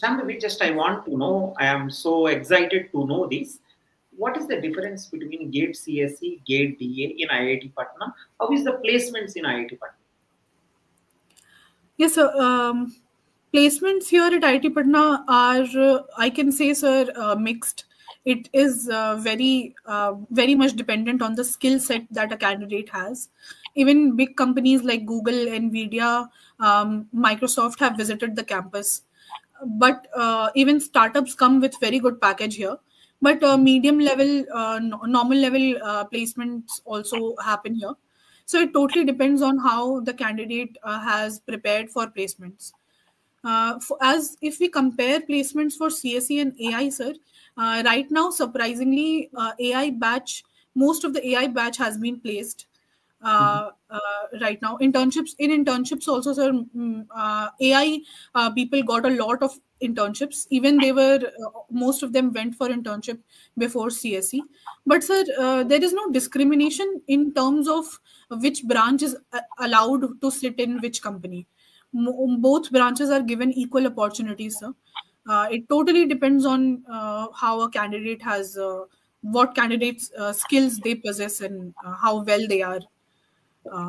Shambhavi, just I want to know, I am so excited to know this. What is the difference between GATE CSE, GATE DA in IIT Patna? How is the placements in IIT Patna? Yes, sir. Um, placements here at IIT Patna are, uh, I can say, sir, uh, mixed. It is uh, very, uh, very much dependent on the skill set that a candidate has. Even big companies like Google, Nvidia, um, Microsoft have visited the campus. But uh, even startups come with very good package here. But uh, medium level, normal level placements also happen here so it totally depends on how the candidate uh, has prepared for placements uh, for, as if we compare placements for CSE and AI, sir, uh, right now, surprisingly, uh, AI batch, most of the AI batch has been placed. Uh, mm-hmm. right now, internships in internships also, sir. Mm, AI people got a lot of internships. Even they were most of them went for internship before CSE. But sir, there is no discrimination in terms of which branch is allowed to sit in which company both branches are given equal opportunities sir uh, it totally depends on uh, how a candidate has uh, what candidates uh, skills they possess and uh, how well they are uh,